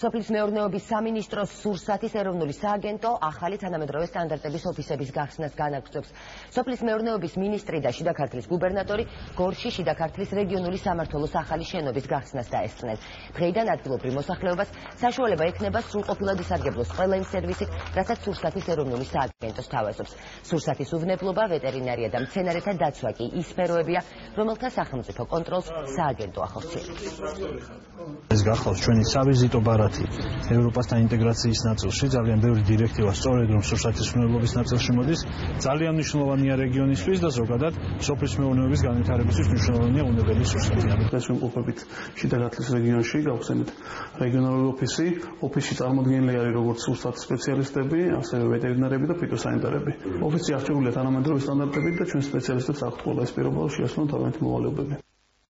სოფლის მეურნეობის სამინისტროს სურსათის ეროვნული სააგენტო ახალი თანამედროვე სტანდარტების ოფისების გახსნას განაგრძობს. სოფლის მეურნეობის მინისტრი და შიდა ქართლის გუბერნატორი გორში შიდა ქართლის რეგიონული სამმართველოს ახალი შენობის გახსნას დაესწრნენ. დღეიდან ადგილობრივ მოსახლეობას საშუალება ექნება სრულყოფილად ისარგებლოს ყველა იმ სერვისით, რასაც სურსათის ეროვნული სააგენტო სთავაზობს. სურსათის უვნებლობა, ვეტერინარია და მცენარეთა დაცვა კი ის სფეროებია, რომელთა სახელმწიფო კონტროლს სააგენტო ახორციელებს. ეს გახლავს ჩვენი სავიზიტო ბარათი ევროპასთან ინტეგრაციის ნაწილში ძალიან ბევრი დირექტივა სწორედ რომ სურსათის მშენებლობის ნაწილში მოდის ძალიან მნიშვნელოვანია რეგიონისთვის და ზოგადად სოფლის მეურნეობის განვითარებისთვის მნიშვნელოვანია უნებელი სურსათი ეს უმყოფებით შიდაგათლის რეგიონში გავხსენეთ რეგიონალური ოფისი. ოფისი წარმოადგენელი არის როგორც სურსათის სპეციალისტები ასევე ვეტერინარები და ფიტოსანიტარები. ოფისი არჩეულია თანამედროვე სტანდარტებით და ჩვენ სპეციალისტებს აქვთ ყველა ეს პირობა შეასრულონ თავიანთი მოვალეობები